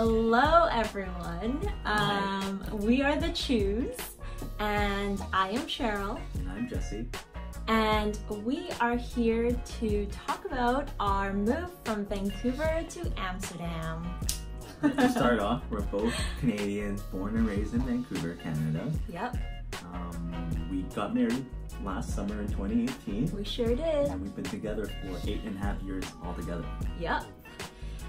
Hello, everyone. Um, we are the Choos, and I am Cheryl, And I'm Jesse. and we are here to talk about our move from Vancouver to Amsterdam. to start off, we're both Canadians, born and raised in Vancouver, Canada. Yep, Um, we got married last summer in 2018, we sure did. and we've been together for eight and a half years altogether. Yep.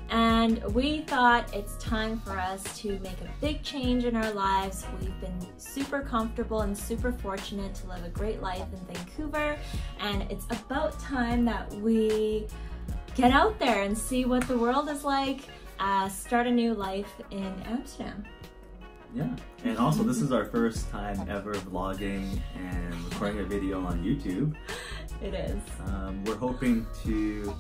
And we thought it's time for us to make a big change in our lives. We've been super comfortable and super fortunate to live a great life in Vancouver. And it's about time that we get out there and see what the world is like, uh, start a new life in Amsterdam. Yeah, and also this is our first time ever vlogging and recording a video on YouTube. It is. Um, we're hoping to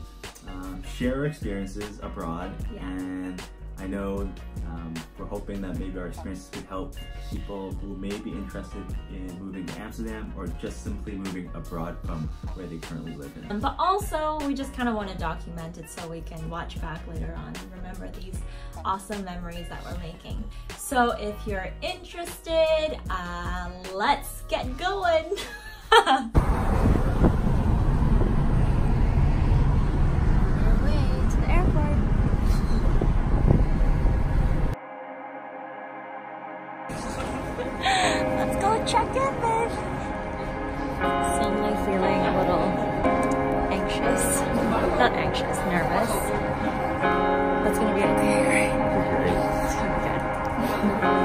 um, share our experiences abroad, Yeah. and I know um, we're hoping that maybe our experiences could help people who may be interested in moving to Amsterdam or just simply moving abroad from where they currently live in. But also, we just kind of want to document it so we can watch back later on and remember these awesome memories that we're making. So if you're interested, uh, let's get going. Not anxious, nervous. That's gonna be okay, right? It's gonna be good.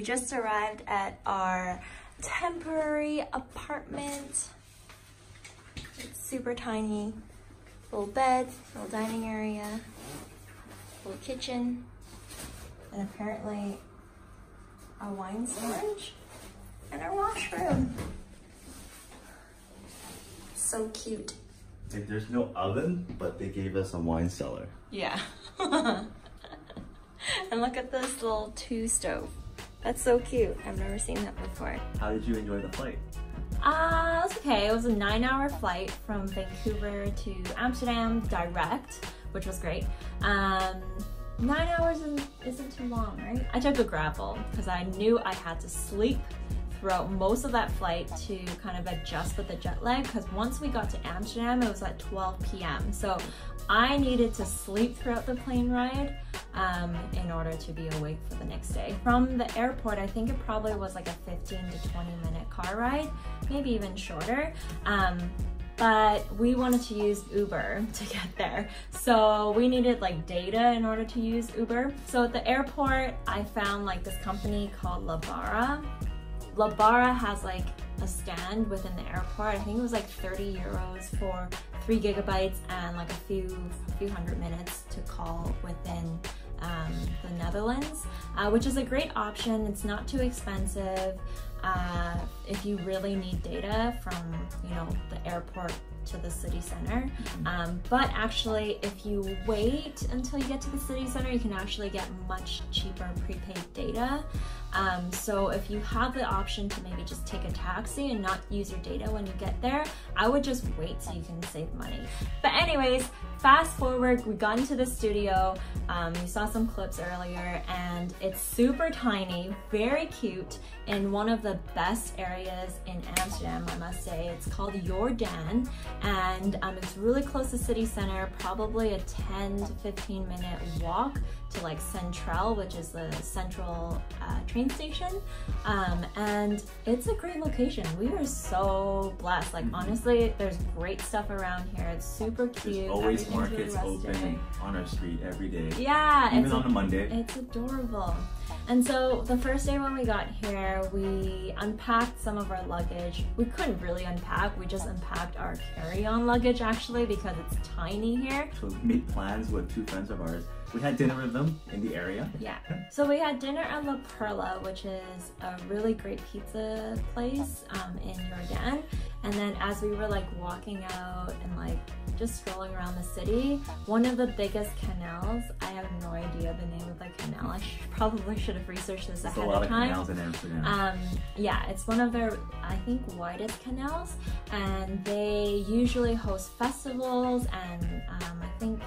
We just arrived at our temporary apartment. It's super tiny. Little bed, little dining area, little kitchen, and apparently a wine storage and our washroom. So cute. Like, there's no oven, but they gave us a wine cellar. Yeah. and look at this little two stove. That's so cute. I've never seen that before. How did you enjoy the flight? Uh, it was okay. It was a nine hour flight from Vancouver to Amsterdam direct, which was great. Um, nine hours isn't, isn't too long, right? I took a Gravol because I knew I had to sleep throughout most of that flight to kind of adjust with the jet lag because once we got to Amsterdam, it was at 12 p.m. So I needed to sleep throughout the plane ride um, in order to be awake for the next day. From the airport, I think it probably was like a 15 to 20 minute car ride, maybe even shorter. Um, but we wanted to use Uber to get there. So we needed like data in order to use Uber. So at the airport, I found like this company called Lebara. Lebara has like a stand within the airport. I think it was like 30 euros for three gigabytes and like a few, a few hundred minutes to call within um, the Netherlands, uh, which is a great option. It's not too expensive. Uh, if you really need data from, you know, the airport to the city center. Um, but actually, if you wait until you get to the city center, you can actually get much cheaper prepaid data. Um, so if you have the option to maybe just take a taxi and not use your data when you get there, I would just wait so you can save money. But anyways, fast forward, we got into the studio. Um, you saw some clips earlier and it's super tiny, very cute in one of the best areas in Amsterdam, I must say. It's called Jordaan and um, it's really close to city center, probably a 10 to 15 minute walk to like Central, which is the central uh, train station. Um, and it's a great location. We are so blessed. Like, Mhm. honestly, there's great stuff around here. It's super cute. There's always markets really open on our street every day. Yeah, Even on a Monday. it's adorable. And so the first day when we got here, we unpacked some of our luggage. We couldn't really unpack, we just unpacked our carry-on luggage actually because it's tiny here. So we made plans with two friends of ours. We had dinner with them in the area. Yeah. So we had dinner at La Perla, which is a really great pizza place um, in Jordaan. And then as we were like walking out and like just strolling around the city, one of the biggest canals, I have no idea the name of the canal. I should, probably should have researched this There's ahead a lot of of time. canals in Amsterdam. Um, yeah, it's one of their, I think, widest canals, and they usually host festivals, and um, I think.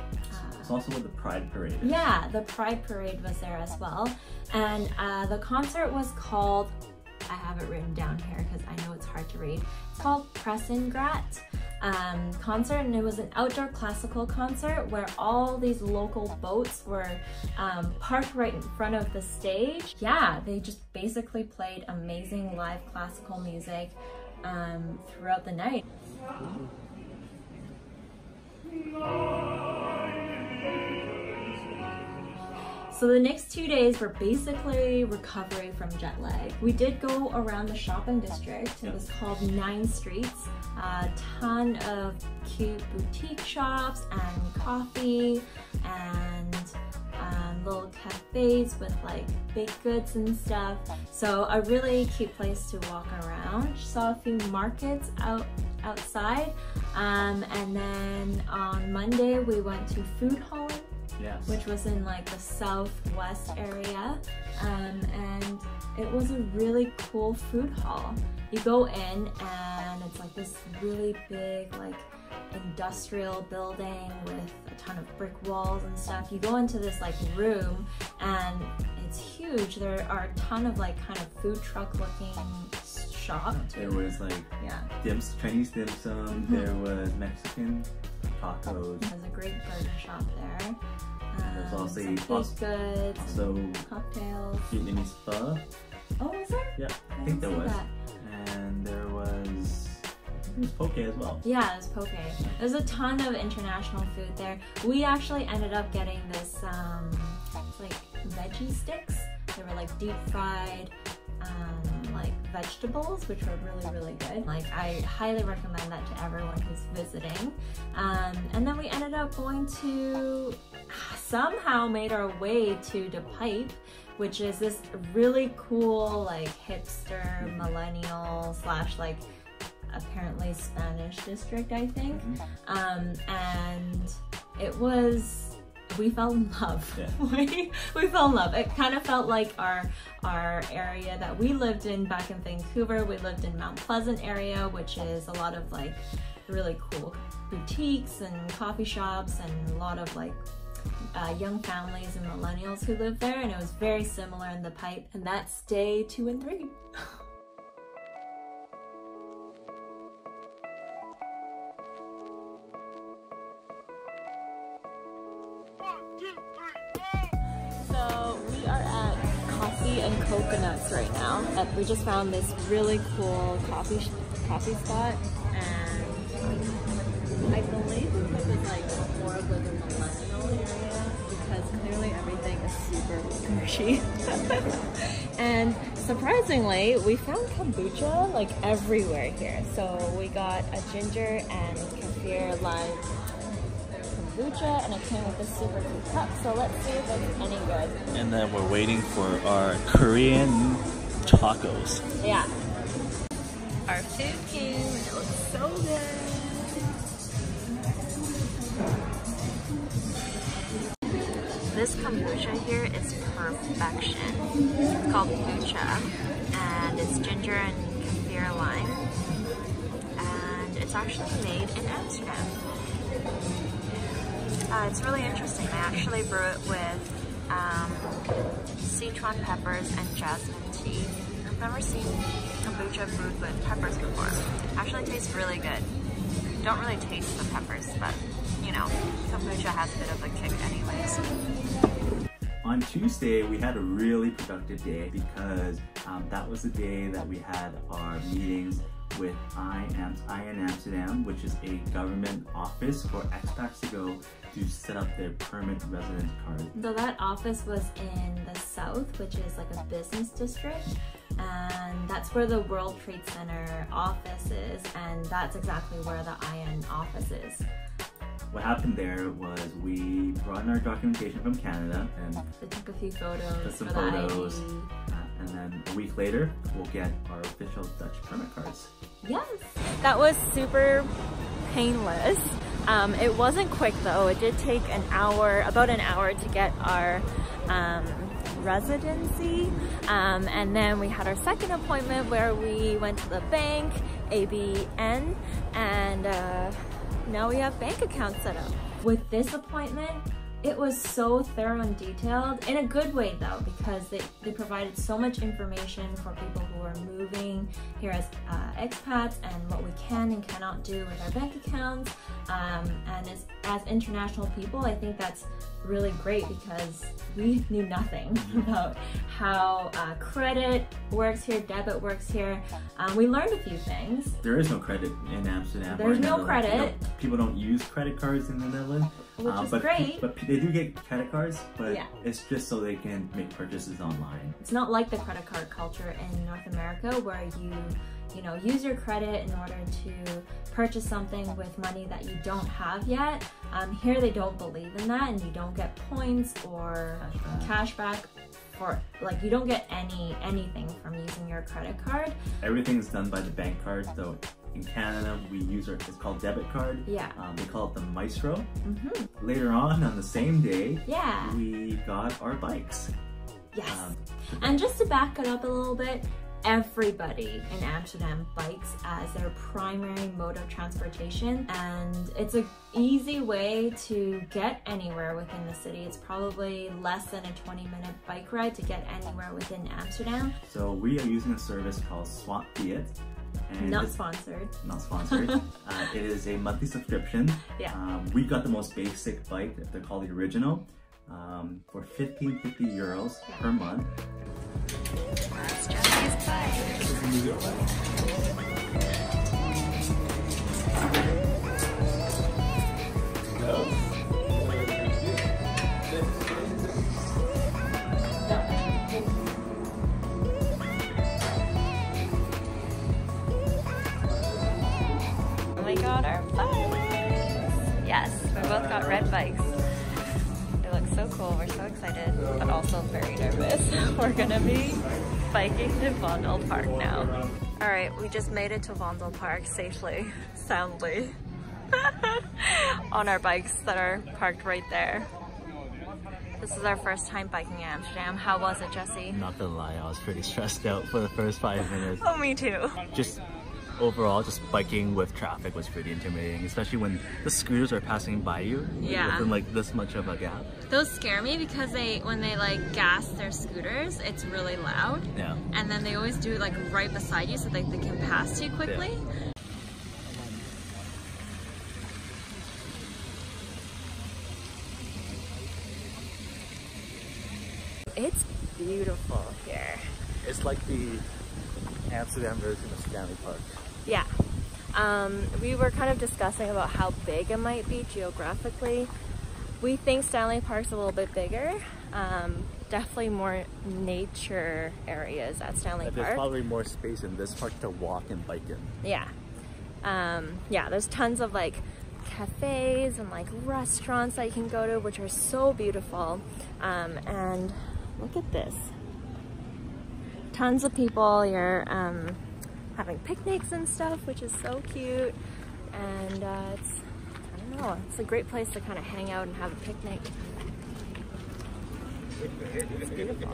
It's Uh, also where the Pride Parade is. yeah, the Pride Parade was there as well, and uh, the concert was called. I have it written down here because I know it's hard to read. It's called Prinsengracht um, concert, and it was an outdoor classical concert where all these local boats were um, parked right in front of the stage. Yeah, they just basically played amazing live classical music um, throughout the night. So the next two days were basically recovery from jet lag. We did go around the shopping district. It was called Nine Streets. A ton of cute boutique shops and coffee and um, little cafes with like baked goods and stuff. So a really cute place to walk around. Saw a few markets out outside. Um, and then on Monday we went to Foodhallen Yes. which was in like the southwest area um, and it was a really cool food hall you go in and it's like this really big like industrial building with a ton of brick walls and stuff you go into this like room and it's huge there are a ton of like kind of food truck looking shops There was like yeah dims, Chinese dim sum. Mhm. There was Mexican tacos. there's a great burger shop there There's um, also some a- baked goods Also cocktails Vietnamese pho. oh was there Yeah, I I think there was. that. And there was poke as well. Yeah, it was poke. There's a ton of international food there. We actually ended up getting this um, like veggie sticks. They were like deep fried um, like vegetables, which were really really good. Like I highly recommend that to everyone who's visiting. Um, and then we ended up going to somehow made our way to the Pijp, which is this really cool like hipster millennial slash like apparently Spanish district, I think. Mhm. Um, and it was we fell in love. Yeah. we, we fell in love. It kind of felt like our our area that we lived in back in Vancouver. We lived in Mount Pleasant area, which is a lot of like really cool boutiques and coffee shops and a lot of like uh, young families and millennials who live there, and it was very similar in the Pijp. And that's day two and three. Uh, We just found this really cool coffee coffee spot, and I believe it was like more of like a millennial area because clearly everything is super bougie. and surprisingly, we found kombucha like everywhere here. So we got a ginger and kaffir lime kombucha, and it came with a super cool cup. So let's see if it's any good. And then we're waiting for our Korean tacos. Yeah. Our food came and it looks so good. This kombucha here is perfection. It's called kombucha and it's ginger and kaffir lime. And it's actually made in Amsterdam. Uh, it's really interesting. I actually brew it with um, Sichuan peppers and jasmine tea. I've never seen kombucha brewed with peppers before. Actually tastes really good. don't really taste the peppers, but you know, kombucha has a bit of a kick anyways. On Tuesday, we had a really productive day because um, that was the day that we had our meetings with IAM, IN Amsterdam, which is a government office for expats to go to set up their permanent residence card. So that office was in the south, which is like a business district, and that's where the World Trade Center office is, and that's exactly where the IN office is. What happened there was we brought in our documentation from Canada and They took a few photos some photos, and then a week later, we'll get our official Dutch permit cards. Yes. That was super painless. Um, it wasn't quick though. It did take an hour, about an hour to get our um, residency. Um, and then we had our second appointment where we went to the bank, ABN, and uh, now we have bank accounts set up. With this appointment, it was so thorough and detailed in a good way though because they, they provided so much information for people who are moving. Here as uh, expats and what we can and cannot do with our bank accounts. Um, and as, as international people i think that's really great because we knew nothing about how uh, credit works here debit works here um, we learned a few things There is no credit in Amsterdam. There's no credit. don't- People don't use credit cards in the Netherlands. which uh, is but, great But they do get credit cards, but Yeah. it's just so they can make purchases online. It's not like the credit card culture in North America where you, you know, use your credit in order to purchase something with money that you don't have yet. Um, here they don't believe in that and you don't get points or cash back for like you don't get any anything from using your credit card. Everything's done by the bank card. So in Canada, we use our, it's called debit card. Yeah. Um, they call it the Maestro. hmm Later on, on the same day, Yeah. we got our bikes. Yes. Um, And just to back it up a little bit, everybody in Amsterdam bikes as their primary mode of transportation and it's an easy way to get anywhere within the city. It's probably less than a 20 minute bike ride to get anywhere within Amsterdam. so we are using a service called Swap Fiat. And Not it's sponsored. not sponsored. uh, it is a monthly subscription. Yeah. Um, we got the most basic bike. If they're called the original. Um, for 1550 euros Yeah. per month. Oh we got our bikes. Yes, we both got red bikes. They look so cool. We're so excited, but also very nervous. We're gonna be biking to Vondel Park now. All right, we just made it to Vondel Park safely, soundly, on our bikes that are parked right there. This is our first time biking in Amsterdam. How was it, Jesse? Not gonna lie, I was pretty stressed out for the first five minutes. Oh, me too. Just overall, just biking with traffic was pretty intimidating, especially when the scooters are passing by you Yeah. within like this much of a gap. Those scare me because they, when they like gas their scooters, it's really loud. Yeah. and then they always do it like right beside you so that they can pass you quickly. It's beautiful here. It's like the Amsterdam version Stanley Park. Yeah. Um, we were kind of discussing about how big it might be geographically. We think Stanley Park's a little bit bigger. Um, definitely more nature areas at Stanley And there's Park. probably more space in this park to walk and bike in. Yeah. Um, yeah, there's tons of like cafes and like restaurants that you can go to, which are so beautiful. Um, and look at this. Tons of people here um, having picnics and stuff, which is so cute. And uh, it's, I don't know, it's a great place to kind of hang out and have a picnic. It's beautiful.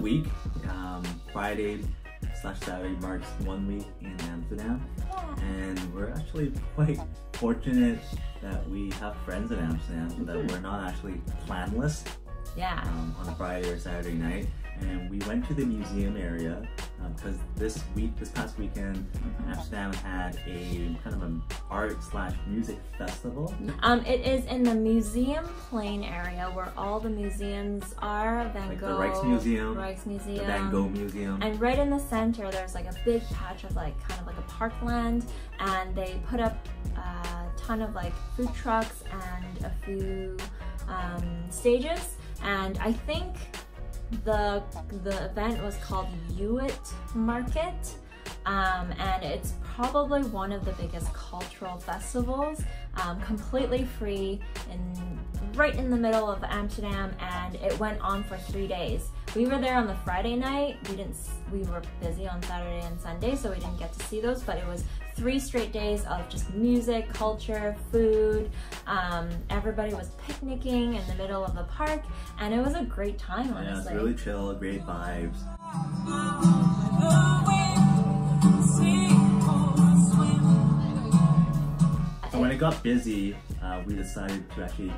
Week. Um, Friday slash Saturday marks one week in Amsterdam, and we're actually quite fortunate that we have friends in Amsterdam, so that Mhm. we're not actually planless Yeah. um, on a Friday or Saturday night. And we went to the museum area because this week, this past weekend, Amsterdam had a kind of an art slash music festival. Um, it is in the museum plain area where all the museums are. Van Like the Gogh, Rijksmuseum, Rijksmuseum, The Van Gogh Museum. And right in the center, there's like a big patch of like kind of like a parkland, and they put up a ton of like food trucks and a few um, stages. And I think the the event was called Hewitt Market. Um, and it's probably one of the biggest cultural festivals, um, completely free and right in the middle of Amsterdam, and it went on for three days. We were there on the Friday night. We didn't. We were busy on Saturday and Sunday, so we didn't get to see those. But it was three straight days of just music, culture, food. Um, everybody was picnicking in the middle of the park, and it was a great time. Yeah, it's Honestly, really chill, great vibes. So when it got busy, uh, we decided to actually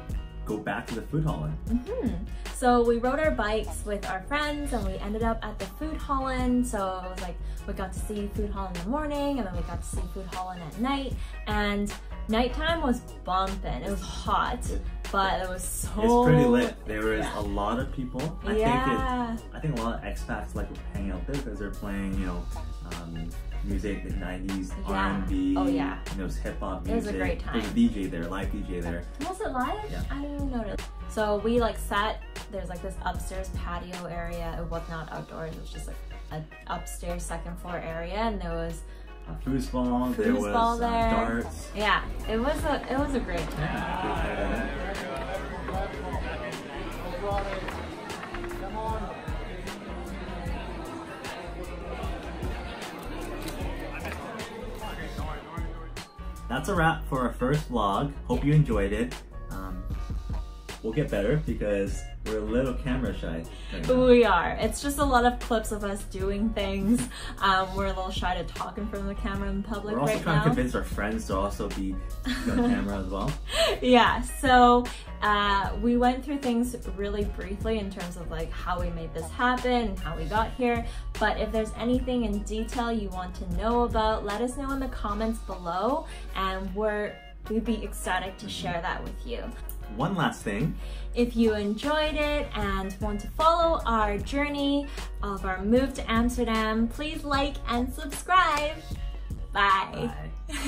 go back to the food hall. hmm So we rode our bikes with our friends and we ended up at the Foodhallen. So it was like we got to see Foodhallen in the morning and then we got to see Foodhallen at night. And nighttime was bumping. It was hot, but it was so It's pretty lit. There was yeah. a lot of people. I yeah. think it, I think a lot of expats like hang out there because they're playing, you know, um, music, the 90s, Yeah. R&B, Oh, yeah. you know, hip hop music. It was a great time. There's a. DJ there, live DJ there. Was it live? Yeah. I didn't even notice. So we like sat, there's like this upstairs patio area. It was not outdoors, it was just like an upstairs second floor area and there was A foosball, there was uh, there. darts. yeah, it was a it was a great time. Yeah. That's a wrap for our first vlog. Hope you enjoyed it. We'll get better because we're a little camera shy. right. We are. It's just a lot of clips of us doing things. Um, we're a little shy to talk in front of the camera in public We're also right trying now. to convince our friends to also be on camera as well. yeah, so uh, we went through things really briefly in terms of like how we made this happen and how we got here. But if there's anything in detail you want to know about, let us know in the comments below, and we're we'd be ecstatic to share that with you. One last thing. If you enjoyed it and want to follow our journey of our move to Amsterdam, please like and subscribe. Bye. Bye.